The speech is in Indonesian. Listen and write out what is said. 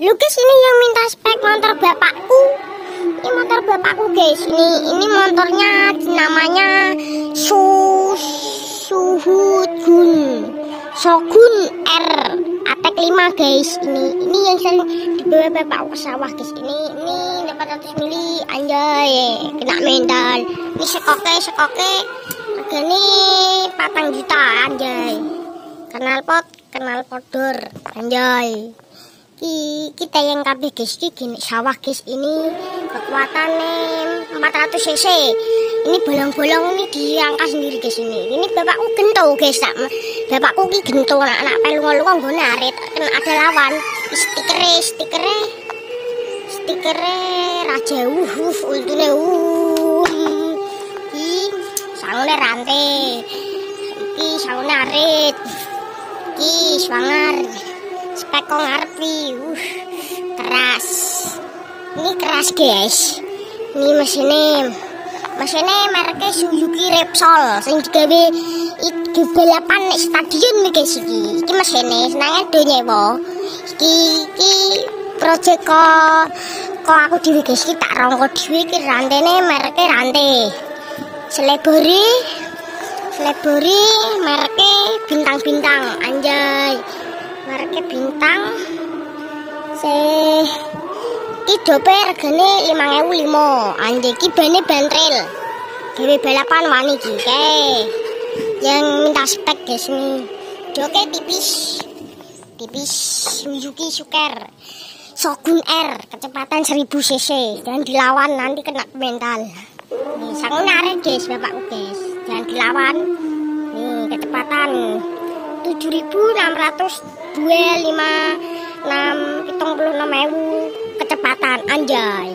Lukis ini yang minta spek motor bapakku. Ini motor bapakku guys. Ini ini motornya namanya Su Suhudgun Shogun R Atek 5 guys. Ini ini yang sering dibawa bapak ke sawah guys. Ini ini 800 mili anjay kena mental. Ini sekoke sekoke harganya patang juta anjay. Kenal pot, kenal podor anjay kita yang kabeh guys gini sawah guys ini kekuatannya 400 cc. Ini bolong-bolong ini diangkat sendiri guys ini. Ini bapakku gento guys nak bapakku ki gento anak anak pelungo-lungo gue narit kan ada lawan. Stikernya stikernya stikernya raja uh uh untune uh iki sangune rantai. Iki sangune swanger kok ngerti uh keras. Ini keras guys. Ini mesinnya mesinnya mereknya Suzuki Repsol sing digawe iki balapan nek stadion nih guys iki. Iki mesinnya senangnya do nyewa. Iki iki project kok kok aku dhewe guys iki tak rongko dhewe iki rantene mereknya rantai. Selebori selebori mereknya bintang-bintang anjay mereknya bintang. Se ki dope regane 5005 anjir ki bane bantril. Dewe balapan wani ki yang minta spek guys nih joke tipis. Tipis Suzuki Suker. Shogun R kecepatan 1000 cc. Jangan dilawan nanti kena mental. Nih sangat narik guys bapakku guys. Jangan dilawan. Nih kecepatan 7600 dua lima enam hitung puluh enam kecepatan anjay